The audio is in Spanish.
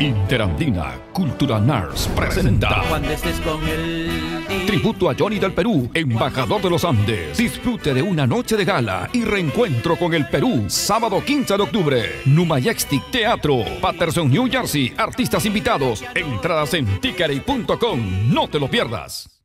Interandina Cultural Nars presenta Cuando estés con. Tributo a Johnny del Perú, embajador de los Andes. Disfrute de una noche de gala y reencuentro con el Perú, sábado 15 de octubre. Numayextic Teatro, Patterson, New Jersey. Artistas invitados. Entradas en tickery.com. No te lo pierdas.